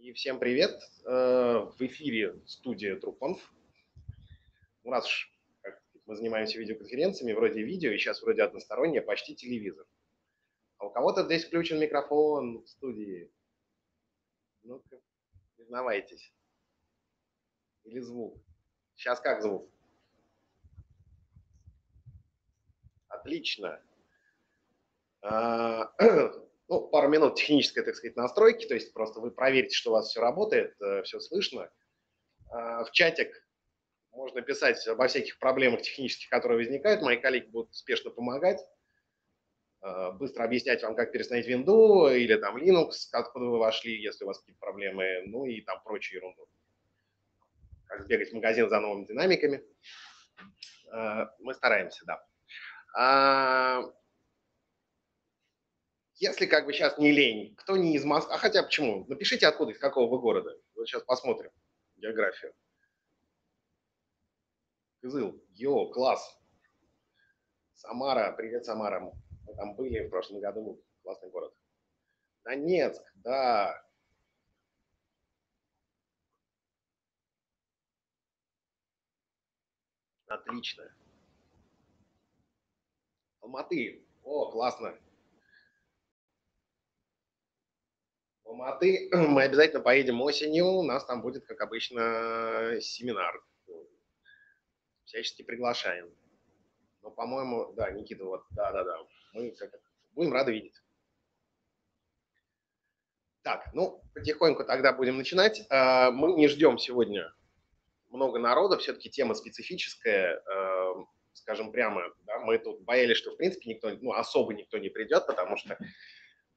И всем привет. Э, в эфире студия Трупонф. У нас, как мы занимаемся видеоконференциями, вроде видео, и сейчас вроде одностороннее, почти телевизор. А у кого-то здесь включен микрофон в студии. Ну-ка, признавайтесь. Или звук. Сейчас как звук? Отлично. А, ну, пару минут технической, так сказать, настройки, то есть просто вы проверите, что у вас все работает, э, все слышно. А, в чатик можно писать обо всяких проблемах технических, которые возникают, мои коллеги будут успешно помогать, а, быстро объяснять вам, как перестановить Windows или там Linux, откуда вы вошли, если у вас какие-то проблемы, ну и там прочую ерунду. Как сбегать в магазин за новыми динамиками. Мы стараемся, да. Если как бы сейчас не лень, кто не из Москвы, а хотя почему? Напишите откуда, из какого вы города. Вот сейчас посмотрим географию. Кызыл, йо, класс. Самара, привет, Самара. Мы там были в прошлом году, классный город. Донецк, да. Отлично. Алматы. О, классно. В Алматы мы обязательно поедем осенью. У нас там будет, как обычно, семинар. Всячески приглашаем. Но, по-моему, да, Никита, вот, да-да-да, мы будем рады видеть. Так, ну, потихоньку тогда будем начинать. А, мы не ждем сегодня много народа, все-таки тема специфическая. А, скажем прямо, да, мы тут боялись, что в принципе никто, ну, особо никто не придет, потому что,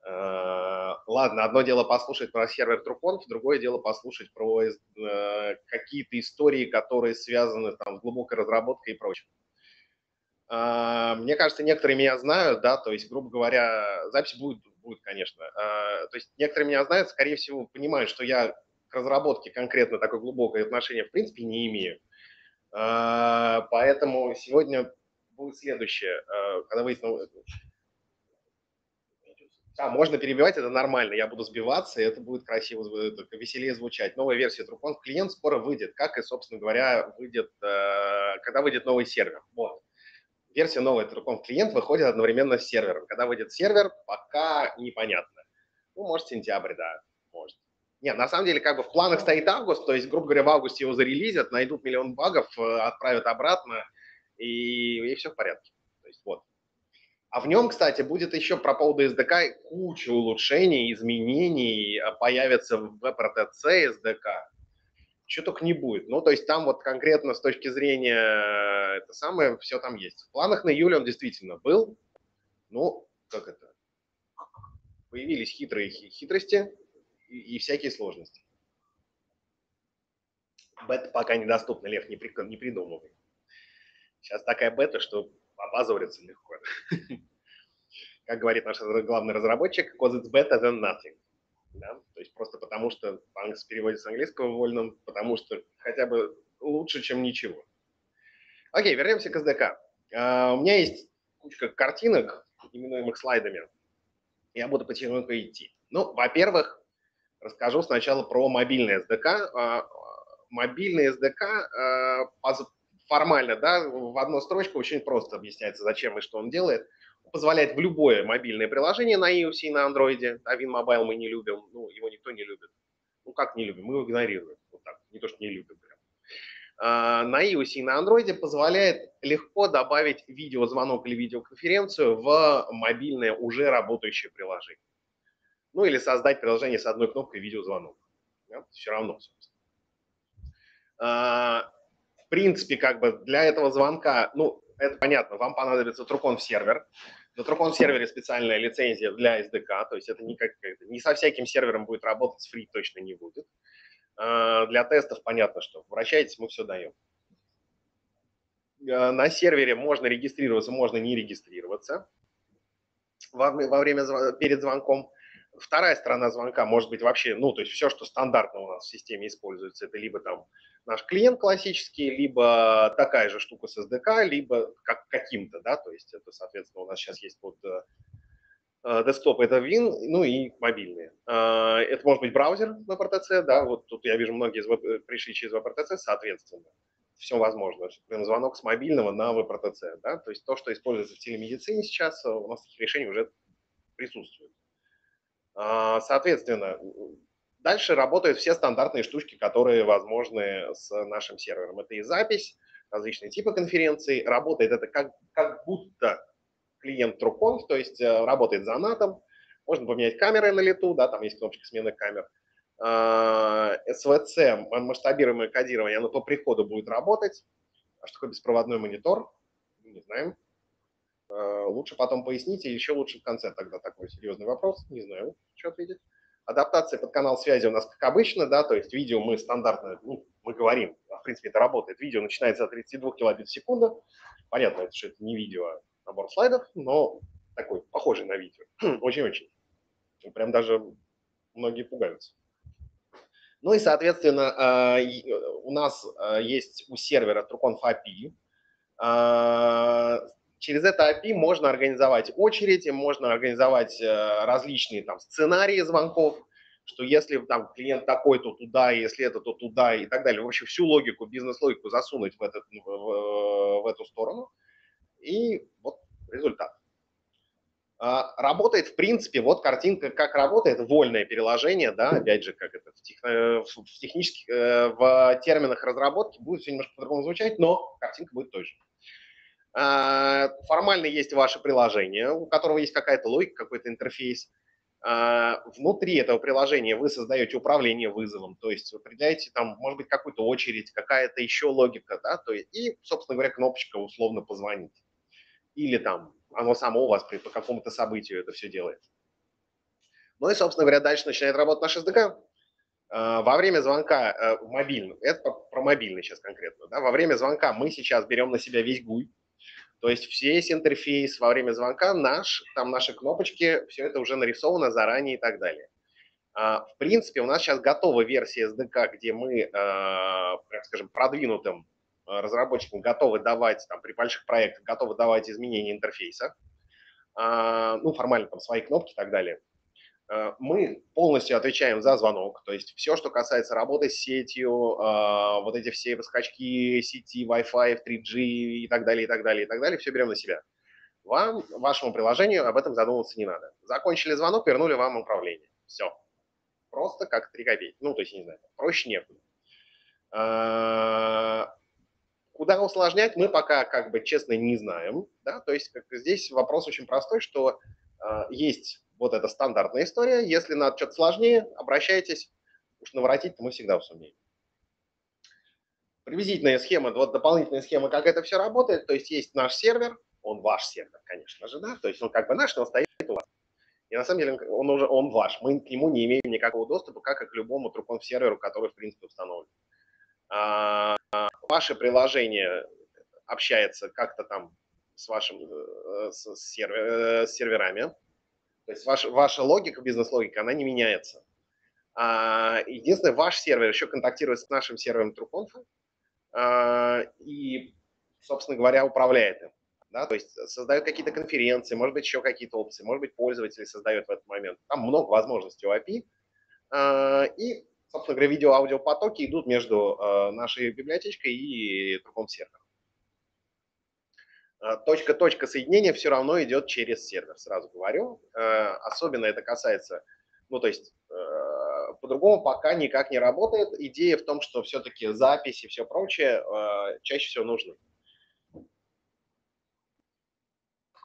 ладно, одно дело послушать про сервер TrueConf, другое дело послушать про э, какие-то истории, которые связаны там с глубокой разработкой и прочим. Э, мне кажется, некоторые меня знают, да, то есть, грубо говоря, запись будет, будет, конечно. Э, то есть некоторые меня знают, скорее всего, понимают, что я к разработке конкретно такое глубокое отношение в принципе не имею. Поэтому сегодня будет следующее. Когда выяснил... Да, можно перебивать, это нормально, я буду сбиваться, и это будет красиво, это веселее звучать. Новая версия Drupal клиент скоро выйдет, как и, собственно говоря, выйдет, а, когда выйдет новый сервер. Вот. Версия новая Drupal клиент выходит одновременно с сервером. Когда выйдет сервер, пока непонятно. Ну, может, сентябрь, да, может. Нет, на самом деле, как бы в планах стоит август, то есть, грубо говоря, в августе его зарелизят, найдут миллион багов, э, отправят обратно, и, и все в порядке. То есть, вот. А в нем, кстати, будет еще про поводу SDK куча улучшений, изменений, э, появится в WebRTC SDK, что только не будет. Ну, то есть там вот конкретно с точки зрения э, это самое, все там есть. В планах на июль он действительно был. Ну, как это? Появились хитрые хитрости, и, всякие сложности. Бета пока недоступна, Лев, не, при, не придумывай. Сейчас такая бета, что опозориться легко. Как говорит наш главный разработчик, because it's better than nothing. Да? То есть просто потому, что Банкс переводит с английского вольным, потому что хотя бы лучше, чем ничего. Окей, вернемся к SDK. Uh, у меня есть кучка картинок, именуемых слайдами. Я буду потихоньку идти. Ну, во-первых, Расскажу сначала про мобильный SDK. А, мобильный SDK а, формально, да, в одну строчку очень просто объясняется, зачем и что он делает. Позволяет в любое мобильное приложение на iOS и на Android, а WinMobile мы не любим, ну, его никто не любит. Ну, как не любим, мы его игнорируем. Вот так, не то, что не любим прям. А, на iOS и на Android позволяет легко добавить видеозвонок или видеоконференцию в мобильное уже работающее приложение. Ну или создать приложение с одной кнопкой видеозвонок. Да? Все равно, собственно. В принципе, как бы для этого звонка, ну, это понятно, вам понадобится Trucon сервер. На Trucon сервере специальная лицензия для SDK, то есть это не, как, не со всяким сервером будет работать, free точно не будет. А, для тестов понятно, что вращайтесь, мы все даем. А, на сервере можно регистрироваться, можно не регистрироваться во, во время, перед звонком. Вторая сторона звонка может быть вообще, ну, то есть все, что стандартно у нас в системе используется, это либо там наш клиент классический, либо такая же штука с SDK, либо как каким-то, да, то есть это, соответственно, у нас сейчас есть вот Десктоп это Win, ну и мобильные. Это может быть браузер WebRTC, да, вот тут я вижу многие пришли через WebRTC, соответственно, все возможно. Звонок с мобильного на WebRTC, да, то есть то, что используется в телемедицине сейчас, у нас такие решения уже присутствуют. Соответственно, дальше работают все стандартные штучки, которые возможны с нашим сервером. Это и запись, различные типы конференций. Работает это как, как будто клиент TrueConf, то есть э, работает за натом, можно поменять камеры на лету, да, там есть кнопочка смены камер. СВЦ, а, масштабируемое кодирование, оно по приходу будет работать. А что такое беспроводной монитор? Не знаем. А, лучше потом поясните, еще лучше в конце тогда такой серьезный вопрос. Не знаю, что ответить. Адаптация под канал связи у нас как обычно, да, то есть видео мы стандартно, ну, мы говорим, в принципе это работает. Видео начинается от 32 килобит в секунду. Понятно, что это не видео, а набор слайдов, но такой, похожий на видео. Очень-очень. Прям даже многие пугаются. Ну и, соответственно, а, у нас а, есть у сервера TrueConf API. Через это API можно организовать очереди, можно организовать различные там сценарии звонков, что если там клиент такой, то туда, если это, то туда и так далее. В общем, всю логику, бизнес-логику засунуть в, этот, в, в эту сторону – и вот результат. А, работает, в принципе, вот картинка, как работает, вольное переложение, да, опять же, как это в, тех, в технических, э, в терминах разработки будет все немножко по-другому звучать, но картинка будет той же. А, формально есть ваше приложение, у которого есть какая-то логика, какой-то интерфейс. А, внутри этого приложения вы создаете управление вызовом, то есть определяете там, может быть, какую-то очередь, какая-то еще логика, да, то есть, и, собственно говоря, кнопочка условно позвонить или там оно само у вас при, по какому-то событию это все делает. Ну и, собственно говоря, дальше начинает работать наш SDK. А, во время звонка э, мобильный, это про мобильный сейчас конкретно, да, во время звонка мы сейчас берем на себя весь GUI, то есть весь интерфейс во время звонка наш, там наши кнопочки, все это уже нарисовано заранее и так далее. А, в принципе, у нас сейчас готова версия SDK, где мы, прям скажем, продвинутым Э, разработчикам готовы давать, там, при больших проектах, готовы давать изменения интерфейса, а, ну, формально там свои кнопки и так далее. Э, мы полностью отвечаем за звонок, то есть все, что касается работы с сетью, а, вот эти все скачки сети, Wi-Fi, 3G и так далее, и так далее, и так далее, все берем на себя. Вам, вашему приложению об этом задумываться не надо. Закончили звонок, вернули вам управление. Все. Просто как 3 копейки. Ну, то есть, не знаю, проще некуда. А, Куда усложнять, мы пока, как бы, честно, не знаем. Да? То есть как, здесь вопрос очень простой, что э, есть вот эта стандартная история. Если надо что-то сложнее, обращайтесь. Уж наворотить мы всегда сумеем. Приблизительная схема, вот дополнительная схема, как это все работает. То есть есть наш сервер, он ваш сервер, конечно же, да, то есть он как бы наш, но стоит у вас. И на самом деле он уже он ваш, мы к нему не имеем никакого доступа, как и к любому TrueConf серверу, который в принципе установлен. А, ваше приложение общается как-то там с вашим э, с, сервер, э, с серверами. То есть ваша, ваша логика, бизнес-логика, она не меняется. А, единственное, ваш сервер еще контактирует с нашим сервером TrueConf а, и, собственно говоря, управляет им. Да, то есть создает какие-то конференции, может быть, еще какие-то опции, может быть, пользователи создают в этот момент. Там много возможностей у API. А, и собственно говоря, видео-аудиопотоки идут между э, нашей библиотечкой и другом сервером. Э, точка-точка соединения все равно идет через сервер, сразу говорю. Э, особенно это касается, ну то есть по-другому пока никак не работает. Идея в том, что все-таки записи и все прочее чаще всего нужны.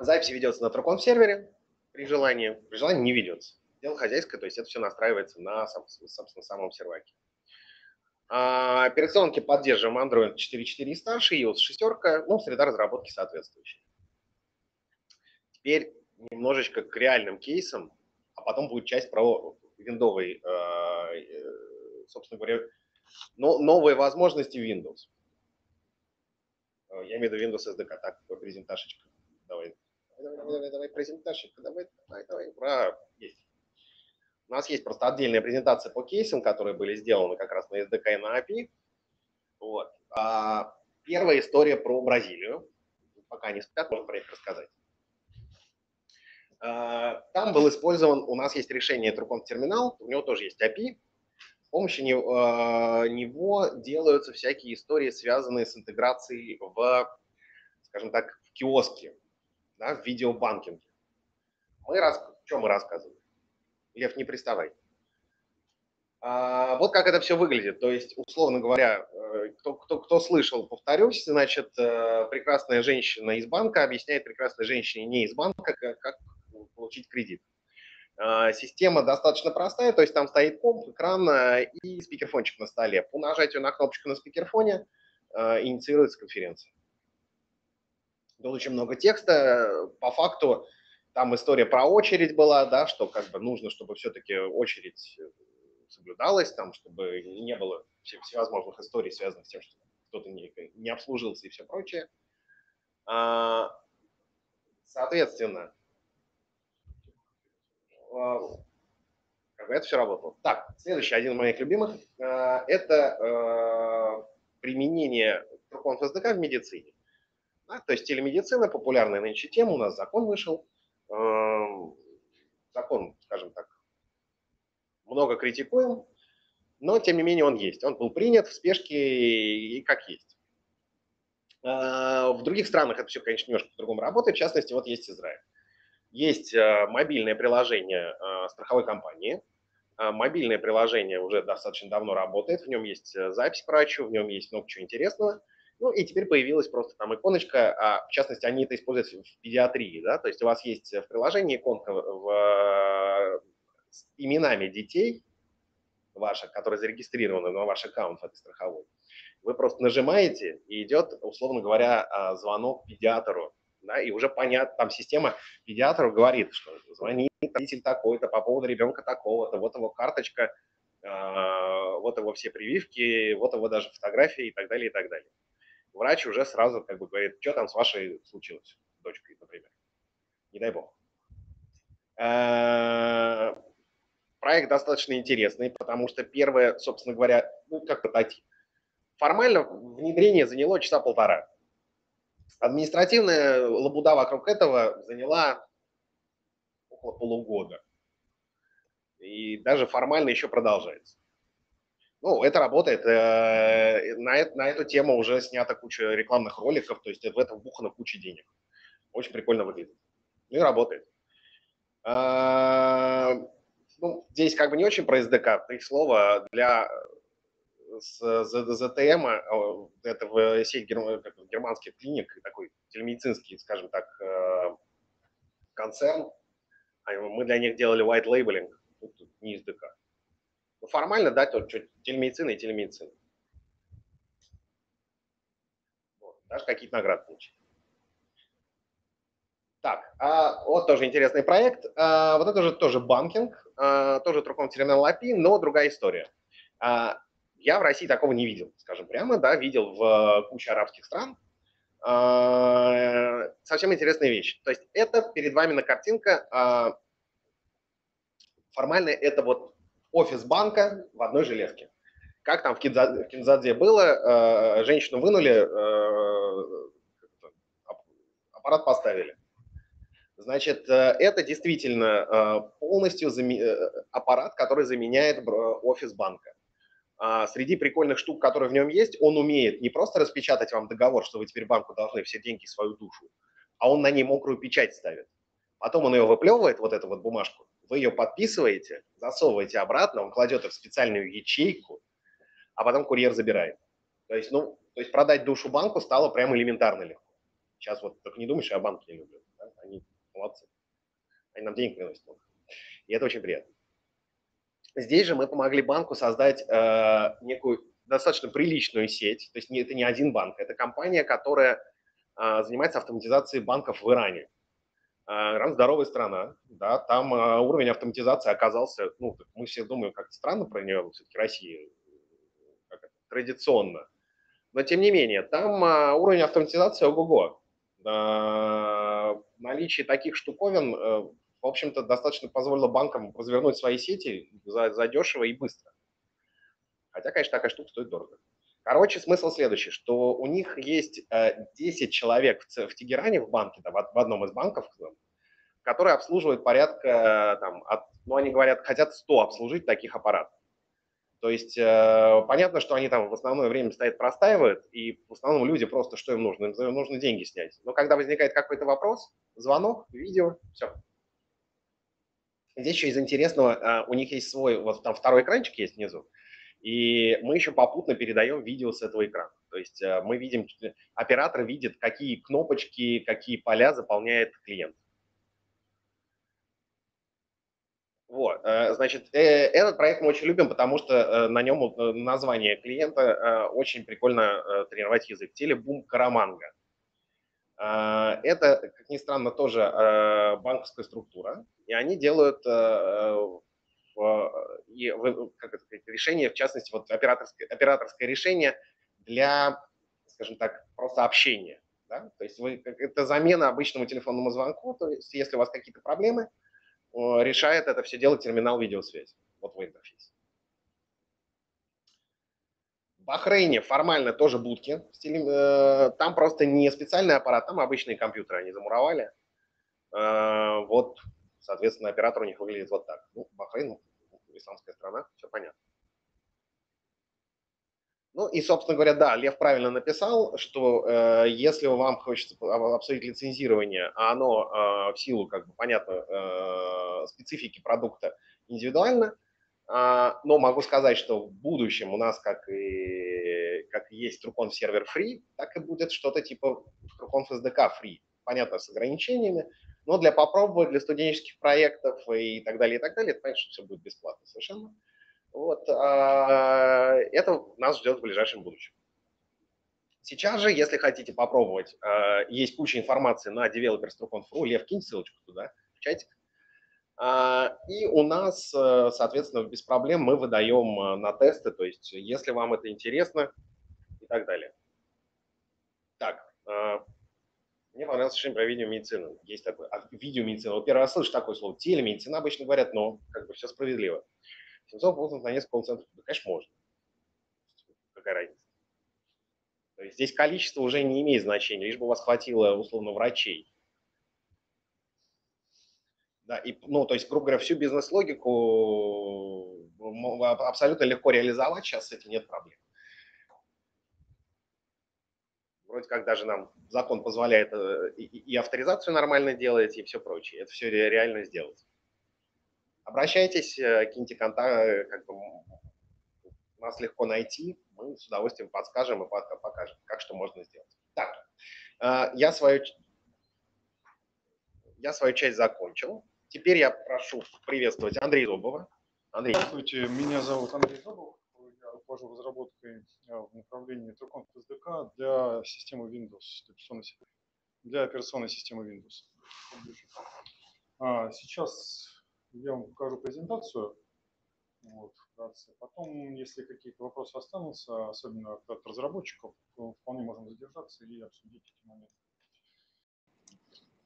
Запись ведется на другом сервере при желании, при желании не ведется дело хозяйское, то есть это все настраивается на, собственно, самом серваке. А, операционки поддерживаем Android 4.4 и старше, iOS 6, ну, среда разработки соответствующая. Теперь немножечко к реальным кейсам, а потом будет часть про виндовый, а, э, собственно говоря, новые возможности Windows. Я имею в виду Windows SDK, так, презентажечка. Давай, давай, давай, давай, презентажечка, давай, давай, давай, ура, есть. У нас есть просто отдельная презентация по кейсам, которые были сделаны как раз на SDK и на API. Вот. А первая история про Бразилию. Пока не спят, можно про них рассказать. Там был использован, у нас есть решение True терминал, у него тоже есть API. С помощью него делаются всякие истории, связанные с интеграцией в, скажем так, в киоске, да, в видеобанкинге. Мы рас... Что мы рассказываем? Лев, не приставай. А, вот как это все выглядит. То есть, условно говоря, э, кто, кто, кто слышал, повторюсь, значит, э, прекрасная женщина из банка объясняет прекрасной женщине не из банка, как, получить кредит. А, система достаточно простая, то есть там стоит комп, экран э, и спикерфончик на столе. По нажатию на кнопочку на спикерфоне инициируется конференция. Тут очень много текста. По факту там история про очередь была, да, что как бы нужно, чтобы все-таки очередь соблюдалось, там, чтобы не было всевозможных историй, связанных с тем, что кто-то не, не обслужился и все прочее. А, соответственно, а, как бы это все работало. Так, следующий, один из моих любимых, а, это применение Труконф SDK в медицине. То есть телемедицина, популярная нынче тема, у нас закон вышел. Закон, скажем так, много критикуем, но тем не менее он есть. Он был принят в спешке и как есть. А, в других странах это все, конечно, немножко по-другому работает. В частности, вот есть Израиль. Есть а, мобильное приложение страховой компании. Мобильное приложение уже достаточно давно работает. В нем есть э, запись к врачу, в нем есть много чего интересного. Ну и теперь появилась просто там иконочка, а в частности они это используют в педиатрии, да, то есть у вас есть в приложении иконка в с именами детей ваших, которые зарегистрированы на ваш аккаунт в этой страховой, вы просто нажимаете, и идет, условно говоря, а, звонок педиатру, да, и уже понятно, там система педиатру говорит, что звонит родитель такой-то по поводу ребенка такого-то, вот его карточка, а, вот его все прививки, вот его даже фотографии и так далее, и так далее. Врач уже сразу как бы говорит, что там с вашей случилось, дочкой, например. Не дай бог. А, Проект достаточно интересный, потому что первое, собственно говоря, ну, как прототип. Формально внедрение заняло часа полтора. Административная лабуда вокруг этого заняла около полугода. И даже формально еще продолжается. Ну, это работает. Э, на, на эту тему уже снята куча рекламных роликов, то есть в это вбухано куча денег. Очень прикольно выглядит. Ну и работает. А, ну, здесь как бы не очень про SDK, три слова для ZTM, а, это в сеть германских клиник, такой телемедицинский, скажем так, э, концерн. А мы для них делали white labeling, тут не SDK. Ну, формально, да, то, что телемедицина и телемедицина. Вот, даже какие-то награды получили. Так, а, вот тоже интересный проект. А, вот это уже тоже банкинг, а, тоже True терминал API, но другая история. А, я в России такого не видел, скажем прямо, да, видел в куче арабских стран. А, совсем интересная вещь. То есть это перед вами на картинка, а, формально это вот офис банка в одной железке. Как там в Кинзадзе было, женщину вынули, аппарат поставили. Значит, э, это действительно э, полностью э, аппарат, который заменяет офис банка. А среди прикольных штук, которые в нем есть, он умеет не просто распечатать вам договор, что вы теперь банку должны все деньги свою душу, а он на ней мокрую печать ставит. Потом он ее выплевывает, вот эту вот бумажку, вы ее подписываете, засовываете обратно, он кладет ее в специальную ячейку, а потом курьер забирает. То есть, ну, то есть продать душу банку стало прямо элементарно легко. Сейчас вот только не думаешь, я банки не люблю. Да? Они молодцы. Они нам денег приносят много. И это очень приятно. Здесь же мы помогли банку создать э, некую достаточно приличную сеть. То есть не, это не один банк, это компания, которая э, занимается автоматизацией банков в Иране. Иран здоровая страна, да, там э, уровень автоматизации оказался, ну, мы все думаем как странно про нее, все-таки Россия традиционно. Но тем не менее, там э, уровень автоматизации ого-го. Наличие таких штуковин, э, в общем-то, достаточно позволило банкам развернуть свои сети за дешево и быстро. Хотя, конечно, такая штука стоит дорого. Короче, смысл следующий, что у них есть 10 э, человек в, Тегеране, в банке, да, в одном из банков, которые обслуживают порядка, там, от, ну, они говорят, хотят 100 обслужить таких аппаратов. То есть э, понятно, что они там в основное время стоят, простаивают, и в основном люди просто что им нужно? Им нужно деньги снять. Но когда возникает какой-то вопрос, звонок, видео, все. Здесь еще из интересного, э, у них есть свой, вот там второй экранчик есть внизу, и мы еще попутно передаем видео с этого экрана. То есть э, мы видим, оператор видит, какие кнопочки, какие поля заполняет клиент. Вот, э, значит, э, этот проект мы очень любим, потому что э, на нем название клиента очень прикольно тренировать язык. Телебум Караманга. Это, как ни странно, тоже банковская структура, и они делают решение, в частности, вот операторское, операторское решение для, скажем так, просто общения. Да? То есть вы, это замена обычному телефонному звонку, то есть если у вас какие-то проблемы, решает это все дело терминал видеосвязи. Вот в интерфейсе. В Бахрейне формально тоже будки. Э, там просто не специальный аппарат, там обычные компьютеры они замуровали. Э, вот, соответственно, оператор у них выглядит вот так. Ну, Бахрейн, исламская страна, все понятно. Ну и, собственно говоря, да, Лев правильно написал, что э, если вам хочется обсудить лицензирование, а оно э, в силу, как бы понятно, э, специфики продукта индивидуально, э, но могу сказать, что в будущем у нас, как и, как есть Trucon сервер free, так и будет что-то типа Trucon SDK free, понятно, с ограничениями, но для попробовать, для студенческих проектов и так далее, и так далее, это, что все будет бесплатно совершенно. Вот, а, это нас ждет в ближайшем будущем. Сейчас же, если хотите попробовать, а, есть куча информации на developer.ru, Лев, кинь ссылочку туда, в чатик. А, и у нас, соответственно, без проблем мы выдаем на тесты, то есть если вам это интересно и так далее. Так, мне понравилось решение про видеомедицину. Есть такое. А видеомедицина. Вот первый раз слышу такое слово. Телемедицина обычно говорят, но как бы все справедливо. 700 вузов на несколько колл-центров, да, конечно, можно. Какая разница? То есть здесь количество уже не имеет значения, лишь бы у вас хватило, условно, врачей. Да, и, ну, то есть, грубо говоря, всю бизнес-логику абсолютно легко реализовать, сейчас с этим нет проблем. Вроде как даже нам закон позволяет э, и, и авторизацию нормально делать, и все прочее. Это все реально сделать. Обращайтесь, э, киньте контакт, э, как бы нас легко найти, мы с удовольствием подскажем и покажем, как что можно сделать. Так, я свою, я свою часть закончил. Теперь я прошу приветствовать Андрея Зубова. Андрей. Здравствуйте, меня зовут Андрей Зубов. Руковожу разработкой в направлении Trucon SDK для системы Windows, для операционной системы Windows. А, сейчас я вам покажу презентацию. Вот, вкратце. Потом, если какие-то вопросы останутся, особенно от разработчиков, то вполне можем задержаться и обсудить эти моменты.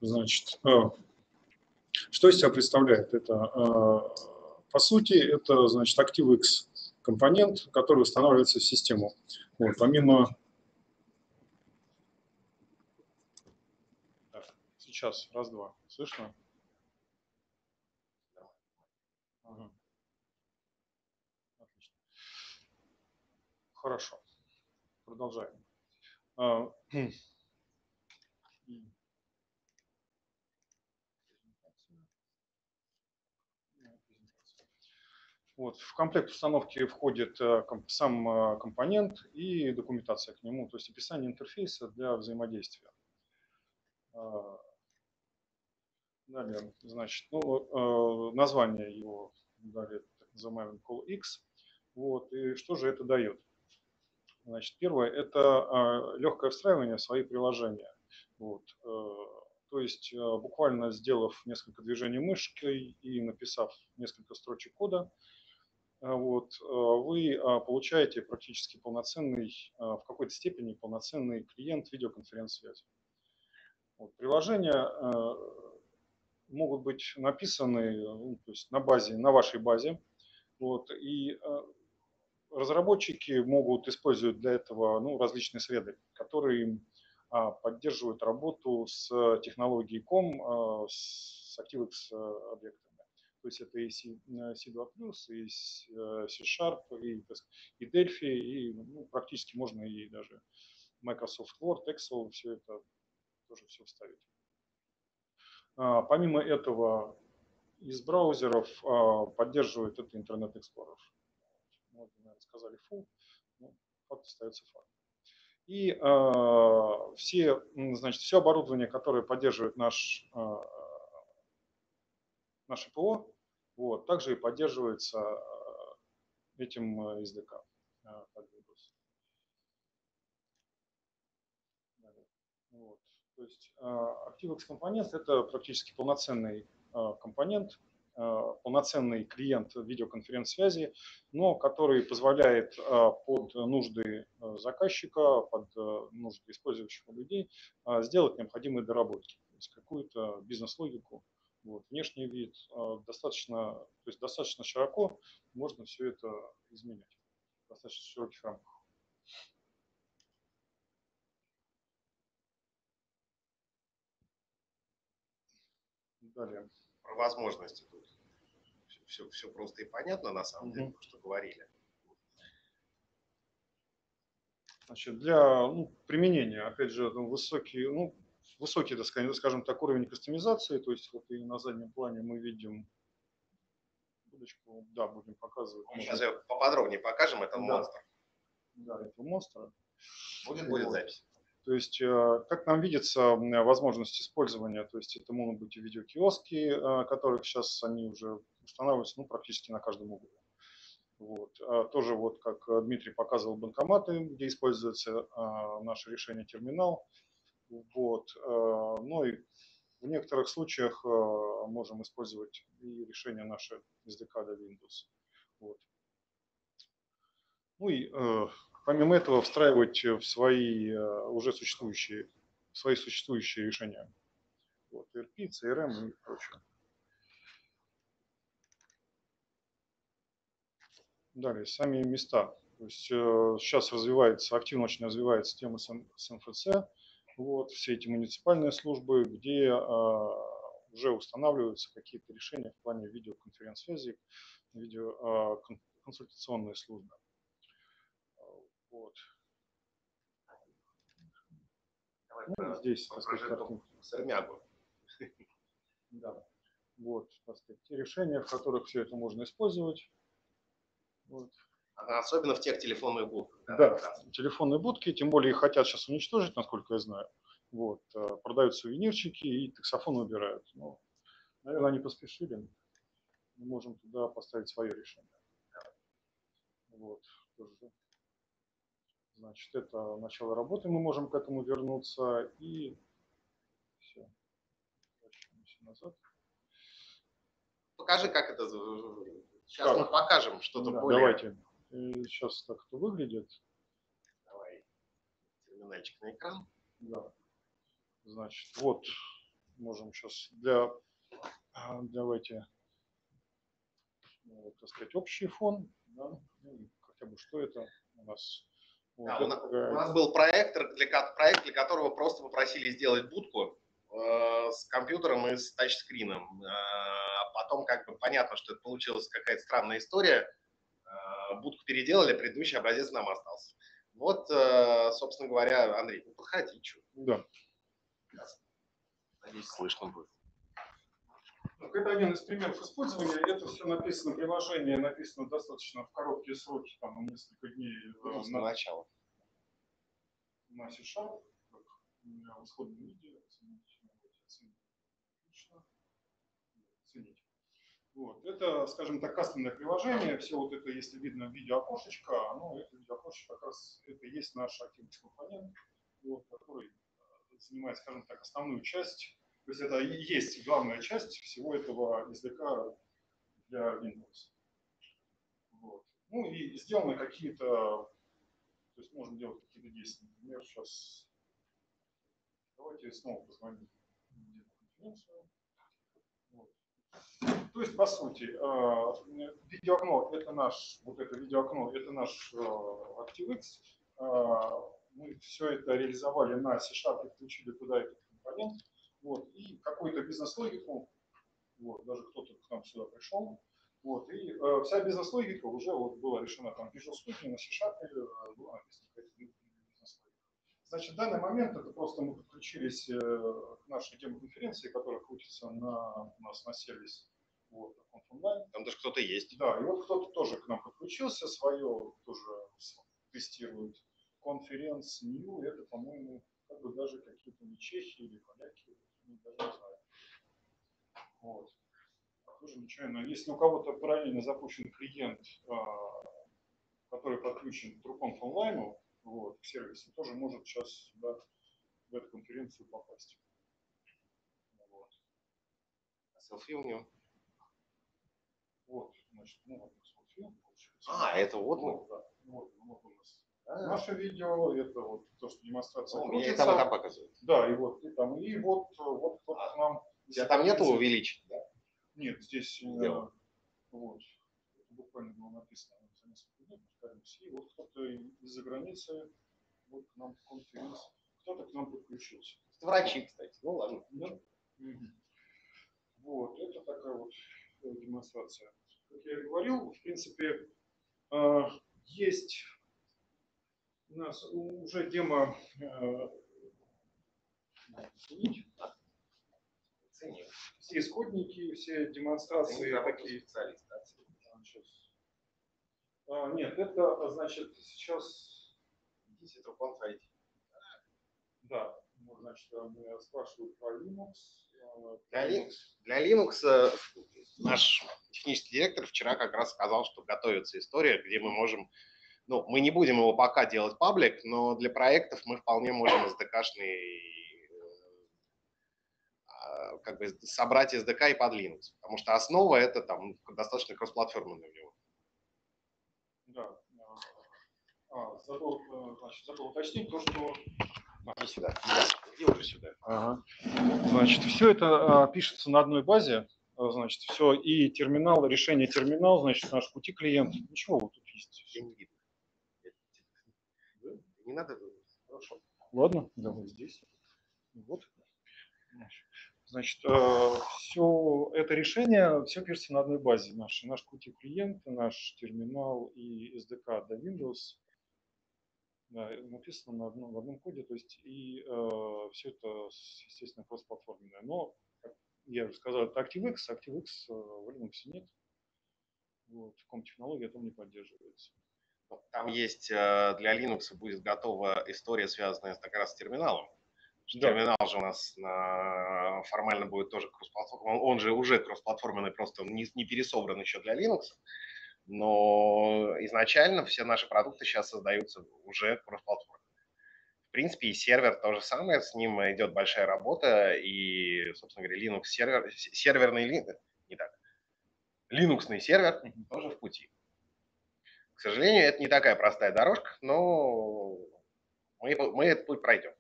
Значит, э, что из себя представляет? Это, э, по сути, это, значит, ActiveX компонент, который устанавливается в систему. Вот, помимо... Сейчас, раз-два, слышно? Отлично. Хорошо. Продолжаем. А, вот, в комплект установки входит э, сам э, компонент и документация к нему, то есть описание интерфейса для взаимодействия. Далее, значит, ну, э, название его дали так называемый X. Вот, и что же это дает? Значит, первое – это легкое встраивание в свои приложения. Вот, э, то есть, буквально сделав несколько движений мышкой и написав несколько строчек кода, вот, вы получаете практически полноценный, в какой-то степени полноценный клиент видеоконференц-связи. Вот, приложение могут быть написаны ну, то есть на базе, на вашей базе. Вот, и разработчики могут использовать для этого ну, различные среды, которые а, поддерживают работу с технологией COM, а, с ActiveX объектами. То есть это и C2+, и C-Sharp, и, и Delphi, и ну, практически можно и даже Microsoft Word, Excel, все это тоже все вставить. А, помимо этого, из браузеров а, поддерживает это Internet Explorer. Вот, наверное, сказали full, но факт остается факт. И э, все, значит, все оборудование, которое поддерживает наш, э, наше ПО, вот, также и поддерживается этим SDK. Вот. То есть ActiveX компонент это практически полноценный компонент, полноценный клиент видеоконференц-связи, но который позволяет под нужды заказчика, под нужды использующих людей сделать необходимые доработки, то есть какую-то бизнес-логику, вот, внешний вид, достаточно, то есть достаточно широко можно все это изменять, в достаточно широких рамках. Далее. Про возможности тут. Все, все, все просто и понятно, на самом деле, то, что говорили. Значит, для ну, применения, опять же, ну, высокий, ну, высокий, так сказать, скажем так, уровень кастомизации, то есть вот и на заднем плане мы видим будочку, да, будем показывать. Сейчас я поподробнее покажем, это да. монстр. Да, это монстр. Будет, будет запись. То есть, э, как нам видится возможность использования, то есть это могут быть и видеокиоски, э, которых сейчас они уже устанавливаются ну, практически на каждом углу. Вот. А тоже вот как Дмитрий показывал банкоматы, где используется а, наше решение терминал. Вот. Ну и в некоторых случаях можем использовать и решение наше SDK для Windows. Вот. Ну и помимо этого встраивать в свои э, уже существующие, в свои существующие решения. Вот, ERP, CRM и прочее. Далее, сами места. То есть э, сейчас развивается, активно очень развивается тема с МФЦ. Вот, все эти муниципальные службы, где э, уже устанавливаются какие-то решения в плане видеоконференц-связи, видеоконсультационные службы. Вот. Давай ну, про, здесь, так сказать, картинки. Сырмягу. Да. Вот, так сказать, те решения, в которых все это можно использовать. Вот. Особенно в тех телефонных будках. Да, да, да, телефонные будки, тем более их хотят сейчас уничтожить, насколько я знаю. Вот, э, продают сувенирчики и таксофон убирают. Но, наверное, они поспешили. Мы можем туда поставить свое решение. Вот, Значит, это начало работы, мы можем к этому вернуться и все. назад. Покажи, как это. Сейчас как? мы покажем что-то да, более. Давайте. Сейчас так это выглядит. Давай. Терминальчик на экран. Да. Значит, вот можем сейчас для а, давайте ну, так сказать общий фон, да, ну, хотя бы что это у нас да, у, нас, у нас был проектор, для, проект, для которого просто попросили сделать будку э, с компьютером и с тачскрином. Э, а потом как бы понятно, что это получилась какая-то странная история. Э, будку переделали, предыдущий образец нам остался. Вот, э, собственно говоря, Андрей, ну подходи, что. Да. Надеюсь, слышно будет. Это один из примеров использования. Это все написано, приложение написано достаточно в короткие сроки, там несколько дней. Ну, на начало. На C-Sharp, как в исходном виде. Оценить. Вот. Это, скажем так, кастомное приложение. Все вот это, если видно видео окошечко, ну, это видео окошечко как раз это есть наш активный компонент, вот, который э, занимает, скажем так, основную часть то есть это есть главная часть всего этого SDK для Windows. Вот. Ну и сделаны какие-то, то есть можно делать какие-то действия. Например, сейчас давайте снова позвоним конференцию. То есть, по сути, э, видеоокно это наш, вот это видеоокно, это наш э, ActiveX. Э, мы все это реализовали на C-Sharp, включили туда этот компонент. Вот, и какую-то бизнес-логику Вот, даже кто-то к нам сюда пришел. Вот, и вся бизнес-логика уже вот была решена там Visual Studio на C-Sharp была написана. Значит, в данный момент это просто мы подключились к нашей демо-конференции, которая крутится на, у нас на сервис вот, онлайн. Там даже кто-то есть. Да, и вот кто-то тоже к нам подключился, свое тоже тестирует. Конференц New, это, по-моему, как бы даже какие-то не чехи или поляки, даже не знаю. Вот. Тоже нечаянно. Если у кого-то параллельно запущен клиент, а, который подключен к Drupal онлайну, вот, к сервису, тоже может сейчас сюда, в эту конференцию попасть. Вот. Селфи у него? Вот, значит, ну, вот, селфи. А, это вот, ну, да. Вот, вот у нас а. Наше видео, это вот то, что демонстрация ну, крутится. Там, и там показывает. Да, и вот, и там, и вот, вот кто-то а, нам... А там нету увеличить, да? Нет, здесь э, вот, буквально было написано за несколько дней. И вот кто-то из-за границы, вот к нам конференц, кто-то к нам подключился. Врачи, кстати, ну ладно. Да? Угу. Вот, это такая вот э, демонстрация. Как я и говорил, в принципе, э, есть у нас уже демо э, все исходники, все демонстрации такие. Специалисты. А, нет, это значит сейчас. Да, ну, значит, спрашивают про Linux. Э, для Linux, для Linux э, наш технический директор вчера как раз сказал, что готовится история, где мы можем ну, мы не будем его пока делать паблик, но для проектов мы вполне можем SDK-шный а, как бы собрать SDK и под Linux, потому что основа это там достаточно кроссплатформенная у него. Да. А, забыл, э, значит, забыл уточнить то, что... А, сюда. И уже сюда. Ага. Значит, все это а, пишется на одной базе, а, значит, все, и терминал, решение терминал, значит, наш пути клиент. Ничего вот тут есть. Я не видно. Не надо. Хорошо. Ладно, давай здесь. Вот. Значит, э, все это решение, все пишется на одной базе. Наш, наш QT клиент, наш терминал и SDK до Windows написано на одном, в одном коде, то есть и э, все это, естественно, кроссплатформенное. Но, как я уже сказал, это ActiveX, ActiveX э, в Linux нет. Вот, в ком технологии это не поддерживается. Там есть э, для Linux будет готова история, связанная как раз с терминалом. Да. Терминал же у нас на, формально будет тоже кроссплатформенный. Он, он же уже кроссплатформенный, просто не, не пересобран еще для Linux. Но изначально все наши продукты сейчас создаются уже кроссплатформенными. В принципе, и сервер то же самое, с ним идет большая работа, и, собственно говоря, Linux сервер, серверный, не так, Linux сервер тоже в пути. К сожалению, это не такая простая дорожка, но мы, мы этот путь пройдем.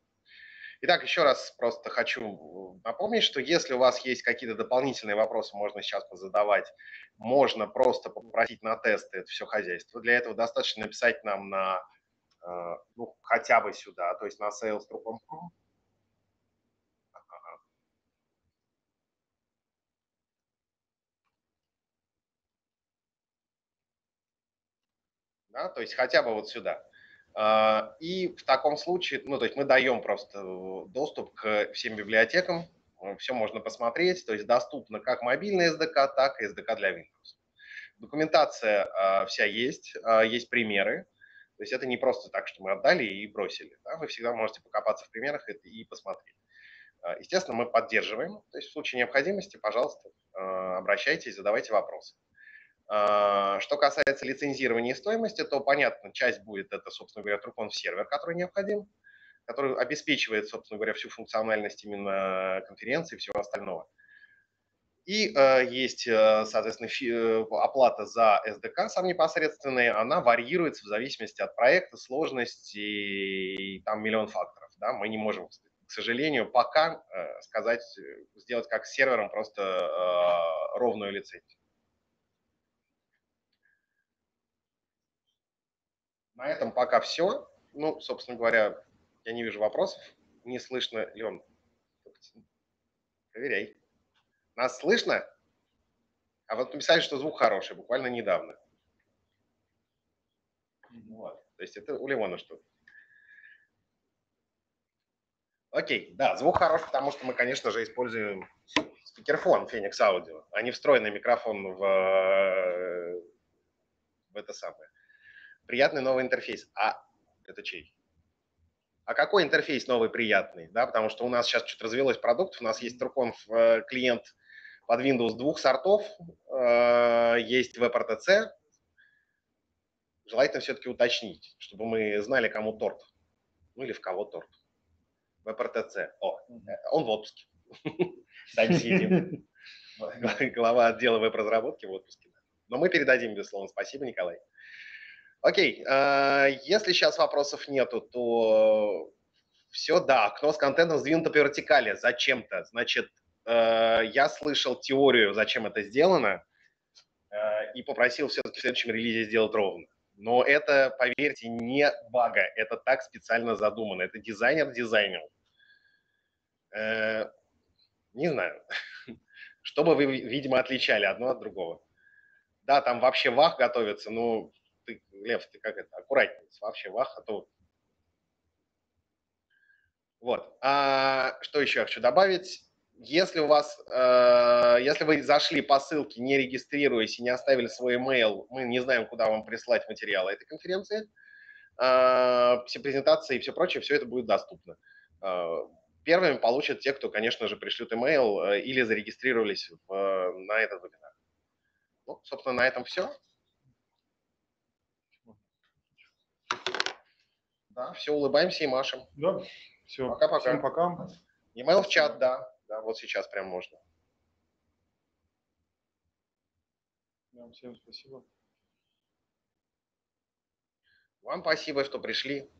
Итак, еще раз просто хочу напомнить, что если у вас есть какие-то дополнительные вопросы, можно сейчас задавать, можно просто попросить на тесты это все хозяйство. Для этого достаточно написать нам на, э, ну, хотя бы сюда, то есть на sales.com да, то есть хотя бы вот сюда. А, и в таком случае, ну, то есть мы даем просто э, доступ к всем библиотекам, э, все можно посмотреть, то есть доступно как мобильный SDK, так и SDK для Windows. Документация а, вся есть, а, есть примеры, то есть это не просто так, что мы отдали и бросили. Да? Вы всегда можете покопаться в примерах и посмотреть. Естественно, мы поддерживаем, то есть в случае необходимости, пожалуйста, обращайтесь, задавайте вопросы. А, что касается лицензирования и стоимости, то, понятно, часть будет это, собственно говоря, Trupon сервер, который необходим, который обеспечивает, собственно говоря, всю функциональность именно конференции и всего остального. И э, есть, э, соответственно, фи, э, оплата за SDK сам непосредственный, она варьируется в зависимости от проекта, сложности и там миллион факторов. Да? Мы не можем, к сожалению, пока э, сказать, э, сделать как с сервером просто э, ровную лицензию. На этом пока все. Ну, собственно говоря, я не вижу вопросов. Не слышно, Леон, проверяй. Нас слышно? А вот написали, что звук хороший, буквально недавно. Вот. То есть это у Леона что Окей, да, звук хороший, потому что мы, конечно же, используем спикерфон Phoenix Audio, а не встроенный микрофон в, э, в это самое. Приятный новый интерфейс. А это чей? А какой интерфейс новый приятный? Да, потому что у нас сейчас что-то развелось продуктов, у нас есть TrueConf э, клиент под Windows двух сортов, э, есть WebRTC. Желательно все-таки уточнить, чтобы мы знали, кому торт. Ну или в кого торт. WebRTC. О, он в отпуске. Сами сидим. Глава отдела веб-разработки в отпуске. Но мы передадим, безусловно. Спасибо, Николай. Окей, а, если сейчас вопросов нету, то все, да, окно с контентом сдвинуто по вертикали зачем-то. Значит, э, я слышал теорию, зачем это сделано, э, и попросил все-таки в следующем релизе сделать ровно. Но это, поверьте, не бага, это так специально задумано. Это дизайнер. Э, не знаю, чтобы вы, видимо, отличали одно от другого. Да, там вообще вах готовится, но ты, Лев, ты как это, аккуратнее, вообще вах, а то... Вот. А что еще я хочу добавить? Если у вас, э, если вы зашли по ссылке, не регистрируясь и не оставили свой email, мы не знаем, куда вам прислать материалы этой конференции, э, все презентации и все прочее, все это будет доступно. Э, первыми получат те, кто, конечно же, пришлют email э, или зарегистрировались в, на этот вебинар. Ну, собственно, на этом все. Да, все, улыбаемся и машем. Да, все. Пока-пока. Всем пока. Email в чат, да. Да, вот сейчас прям можно. Да, всем спасибо. Вам спасибо, что пришли.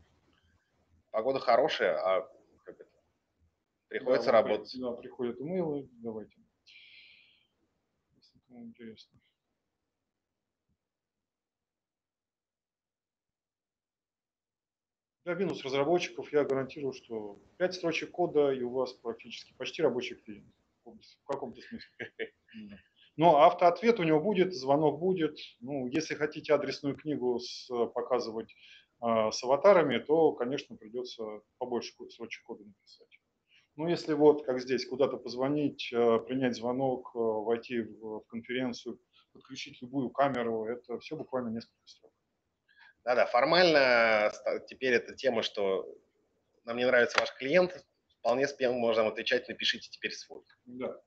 Погода хорошая, а как это? приходится да, работать. Да, приходят имейлы, давайте. Если кому интересно. Для Windows разработчиков я гарантирую, что 5 строчек кода и у вас практически почти рабочий клиент в каком-то смысле. Но автоответ у него будет, звонок будет. Ну, если хотите адресную книгу с, показывать э, с аватарами, то, конечно, придется побольше строчек кода написать. Ну, если вот, как здесь, куда-то позвонить, э, принять звонок, э, войти в, в конференцию, подключить любую камеру, это все буквально несколько строк. Да-да, формально теперь это тема, что нам не нравится ваш клиент, вполне смело можем отвечать, напишите теперь свой. Да.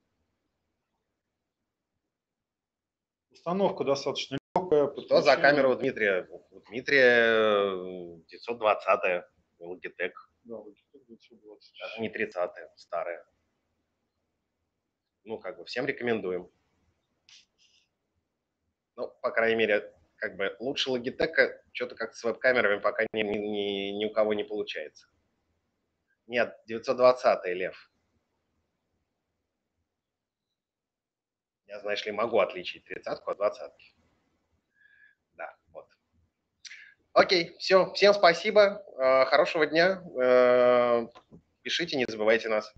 Установка достаточно легкая. Что за камера у Дмитрия? У Дмитрия 920 Logitech. Да, Logitech 920. Даже не 30 старая. Ну, как бы всем рекомендуем. Ну, по крайней мере, как бы лучше Logitech что-то как с веб-камерами пока ни, ни, ни у кого не получается. Нет, 920 Лев. Я, знаешь ли, могу отличить 30 от 20 Да, вот. Окей, все. Всем спасибо. Э, хорошего дня. Э, пишите, не забывайте нас.